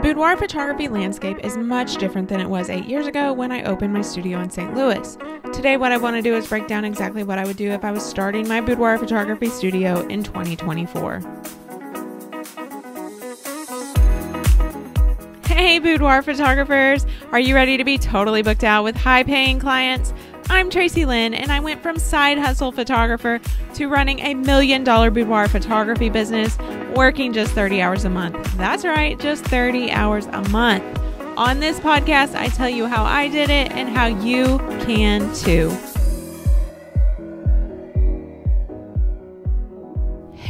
The boudoir photography landscape is much different than it was eight years ago when I opened my studio in St. Louis. Today, what I want to do is break down exactly what I would do if I was starting my boudoir photography studio in 2024. Hey, boudoir photographers! Are you ready to be totally booked out with high paying clients? I'm Tracy Lynn, and I went from side hustle photographer to running a million dollar boudoir photography business, working just 30 hours a month. That's right, just 30 hours a month. On this podcast, I tell you how I did it and how you can too.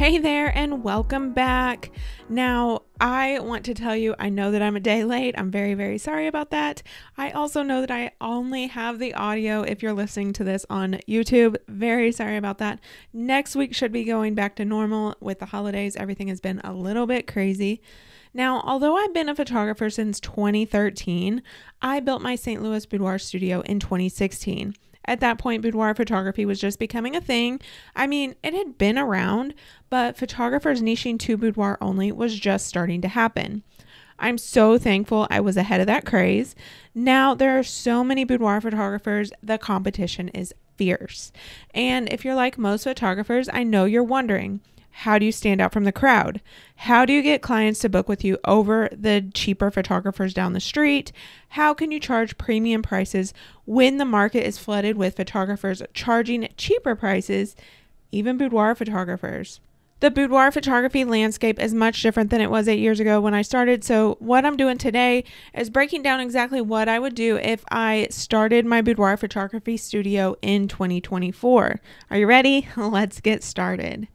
Hey there, and welcome back. Now, I want to tell you, I know that I'm a day late. I'm very, very sorry about that. I also know that I only have the audio if you're listening to this on YouTube. Very sorry about that. Next week should be going back to normal with the holidays. Everything has been a little bit crazy. Now, although I've been a photographer since 2013, I built my St. Louis boudoir studio in 2016. At that point, boudoir photography was just becoming a thing. I mean, it had been around, but photographers niching to boudoir only was just starting to happen. I'm so thankful I was ahead of that craze. Now there are so many boudoir photographers, the competition is fierce. And if you're like most photographers, I know you're wondering how do you stand out from the crowd? How do you get clients to book with you over the cheaper photographers down the street? How can you charge premium prices when the market is flooded with photographers charging cheaper prices, even boudoir photographers? The boudoir photography landscape is much different than it was eight years ago when I started. So, what I'm doing today is breaking down exactly what I would do if I started my boudoir photography studio in 2024. Are you ready? Let's get started.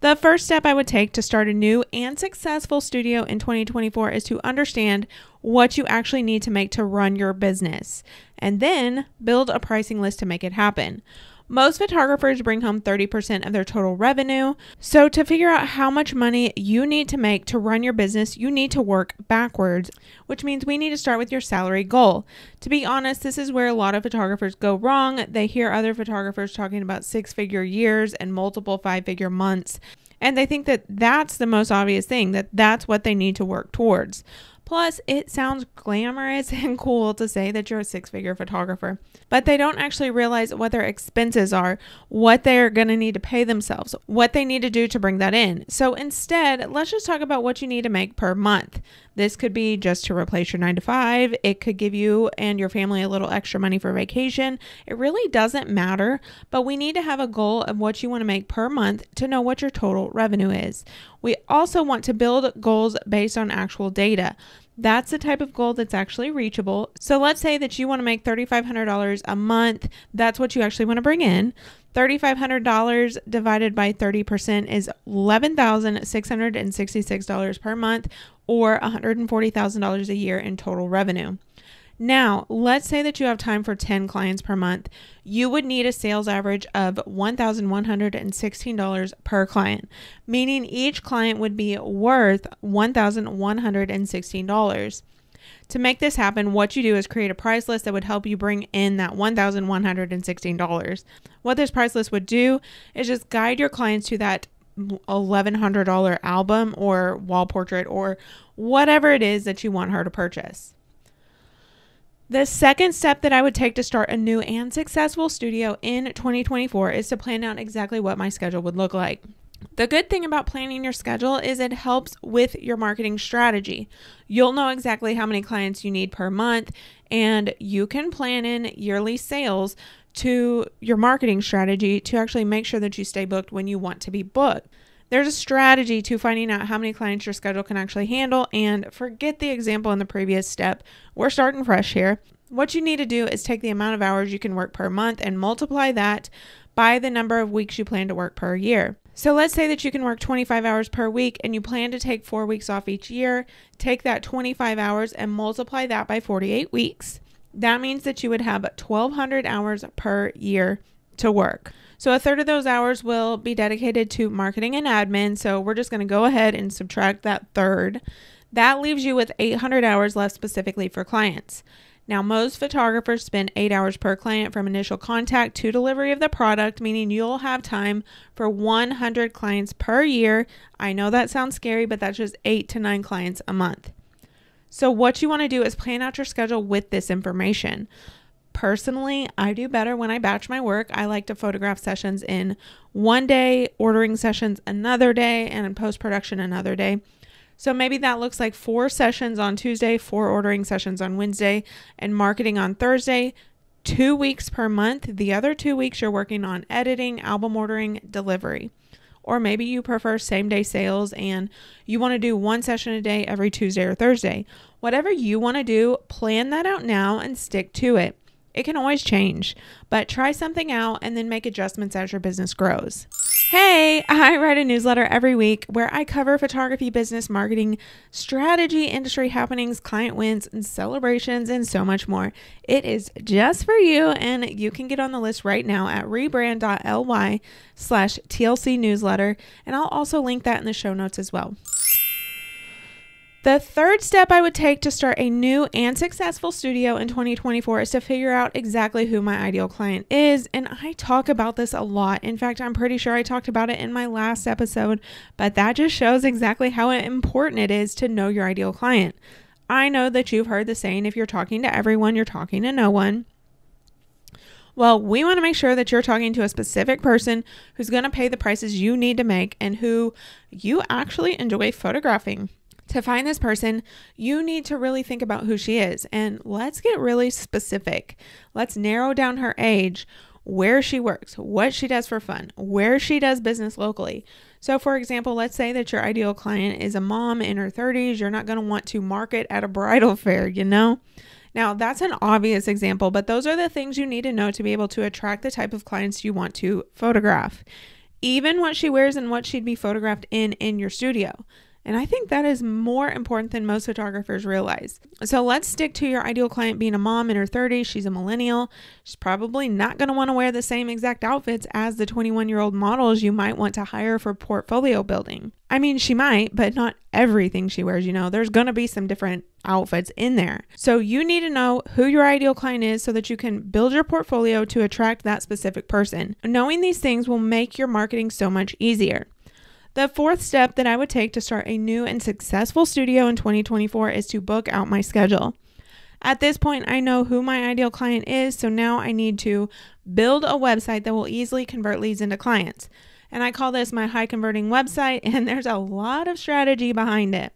The first step I would take to start a new and successful studio in 2024 is to understand what you actually need to make to run your business and then build a pricing list to make it happen. Most photographers bring home 30% of their total revenue. So, to figure out how much money you need to make to run your business, you need to work backwards, which means we need to start with your salary goal. To be honest, this is where a lot of photographers go wrong. They hear other photographers talking about six figure years and multiple five figure months. And they think that that's the most obvious thing, that that's what they need to work towards. Plus, it sounds glamorous and cool to say that you're a six figure photographer, but they don't actually realize what their expenses are, what they're going to need to pay themselves, what they need to do to bring that in. So instead, let's just talk about what you need to make per month. This could be just to replace your nine to five. It could give you and your family a little extra money for vacation. It really doesn't matter, but we need to have a goal of what you want to make per month to know what your total revenue is. We also want to build goals based on actual data. That's the type of goal that's actually reachable. So let's say that you want to make $3,500 a month. That's what you actually want to bring in. $3,500 divided by 30% is $11,666 per month or $140,000 a year in total revenue. Now, let's say that you have time for 10 clients per month. You would need a sales average of $1,116 per client, meaning each client would be worth $1,116. To make this happen, what you do is create a price list that would help you bring in that $1,116. What this price list would do is just guide your clients to that $1,100 album or wall portrait or whatever it is that you want her to purchase. The second step that I would take to start a new and successful studio in 2024 is to plan out exactly what my schedule would look like. The good thing about planning your schedule is it helps with your marketing strategy. You'll know exactly how many clients you need per month, and you can plan in yearly sales to your marketing strategy to actually make sure that you stay booked when you want to be booked. There's a strategy to finding out how many clients your schedule can actually handle, and forget the example in the previous step. We're starting fresh here. What you need to do is take the amount of hours you can work per month and multiply that by the number of weeks you plan to work per year. So let's say that you can work 25 hours per week and you plan to take four weeks off each year. Take that 25 hours and multiply that by 48 weeks. That means that you would have 1,200 hours per year to work. So a third of those hours will be dedicated to marketing and admin. So we're just going to go ahead and subtract that third. That leaves you with 800 hours left specifically for clients. Now, most photographers spend eight hours per client from initial contact to delivery of the product, meaning you'll have time for 100 clients per year. I know that sounds scary, but that's just eight to nine clients a month. So, what you want to do is plan out your schedule with this information. Personally, I do better when I batch my work. I like to photograph sessions in one day, ordering sessions another day, and post production another day. So maybe that looks like four sessions on Tuesday, four ordering sessions on Wednesday, and marketing on Thursday, two weeks per month. The other two weeks you're working on editing, album ordering, delivery. Or maybe you prefer same day sales and you want to do one session a day every Tuesday or Thursday. Whatever you want to do, plan that out now and stick to it. It can always change, but try something out and then make adjustments as your business grows. Hey, I write a newsletter every week where I cover photography, business, marketing, strategy, industry happenings, client wins, and celebrations, and so much more. It is just for you, and you can get on the list right now at rebrand.ly slash TLC newsletter, and I'll also link that in the show notes as well. The third step I would take to start a new and successful studio in 2024 is to figure out exactly who my ideal client is. And I talk about this a lot. In fact, I'm pretty sure I talked about it in my last episode, but that just shows exactly how important it is to know your ideal client. I know that you've heard the saying if you're talking to everyone, you're talking to no one. Well, we want to make sure that you're talking to a specific person who's going to pay the prices you need to make and who you actually enjoy photographing to find this person, you need to really think about who she is. And let's get really specific. Let's narrow down her age, where she works, what she does for fun, where she does business locally. So, for example, let's say that your ideal client is a mom in her 30s. You're not going to want to market at a bridal fair, you know? Now, that's an obvious example, but those are the things you need to know to be able to attract the type of clients you want to photograph. Even what she wears and what she'd be photographed in in your studio. And I think that is more important than most photographers realize. So let's stick to your ideal client being a mom in her 30s. She's a millennial. She's probably not going to want to wear the same exact outfits as the 21 year old models you might want to hire for portfolio building. I mean, she might, but not everything she wears, you know. There's going to be some different outfits in there. So you need to know who your ideal client is so that you can build your portfolio to attract that specific person. Knowing these things will make your marketing so much easier. The fourth step that I would take to start a new and successful studio in 2024 is to book out my schedule. At this point, I know who my ideal client is, so now I need to build a website that will easily convert leads into clients. And I call this my high converting website, and there's a lot of strategy behind it.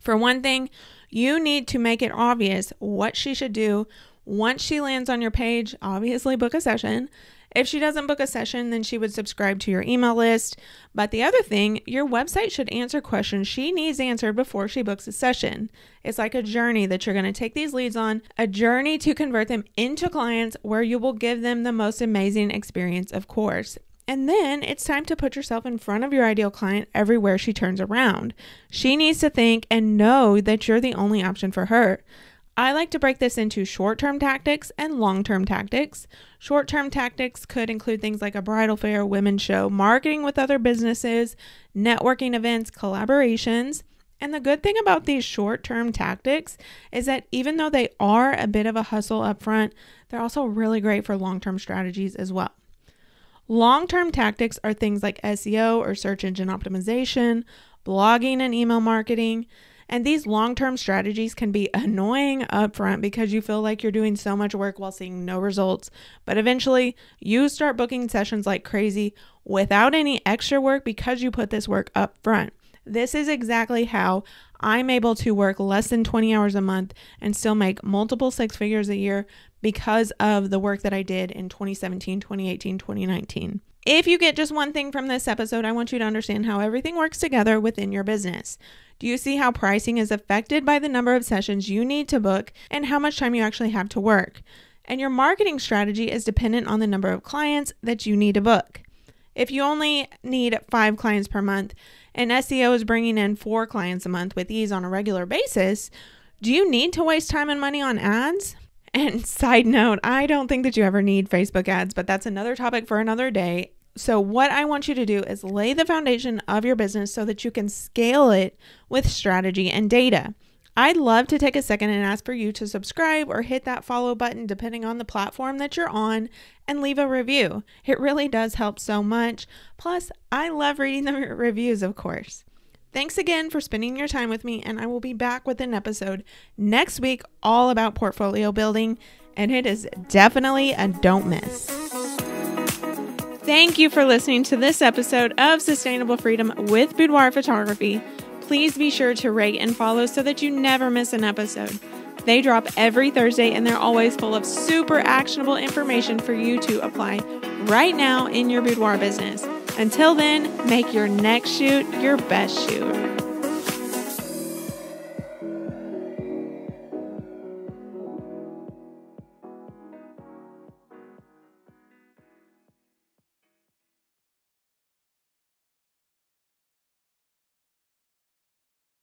For one thing, you need to make it obvious what she should do once she lands on your page. Obviously, book a session. If she doesn't book a session, then she would subscribe to your email list. But the other thing, your website should answer questions she needs answered before she books a session. It's like a journey that you're going to take these leads on, a journey to convert them into clients where you will give them the most amazing experience, of course. And then it's time to put yourself in front of your ideal client everywhere she turns around. She needs to think and know that you're the only option for her. I like to break this into short term tactics and long term tactics. Short term tactics could include things like a bridal fair, women's show, marketing with other businesses, networking events, collaborations. And the good thing about these short term tactics is that even though they are a bit of a hustle up front, they're also really great for long term strategies as well. Long term tactics are things like SEO or search engine optimization, blogging and email marketing. And these long term strategies can be annoying upfront because you feel like you're doing so much work while seeing no results. But eventually, you start booking sessions like crazy without any extra work because you put this work up front. This is exactly how I'm able to work less than 20 hours a month and still make multiple six figures a year because of the work that I did in 2017, 2018, 2019. If you get just one thing from this episode, I want you to understand how everything works together within your business. Do you see how pricing is affected by the number of sessions you need to book and how much time you actually have to work? And your marketing strategy is dependent on the number of clients that you need to book. If you only need five clients per month and SEO is bringing in four clients a month with ease on a regular basis, do you need to waste time and money on ads? And side note, I don't think that you ever need Facebook ads, but that's another topic for another day. So, what I want you to do is lay the foundation of your business so that you can scale it with strategy and data. I'd love to take a second and ask for you to subscribe or hit that follow button depending on the platform that you're on and leave a review. It really does help so much. Plus, I love reading the reviews, of course. Thanks again for spending your time with me, and I will be back with an episode next week all about portfolio building, and it is definitely a don't miss. Thank you for listening to this episode of Sustainable Freedom with Boudoir Photography. Please be sure to rate and follow so that you never miss an episode. They drop every Thursday and they're always full of super actionable information for you to apply right now in your boudoir business. Until then, make your next shoot your best shoot.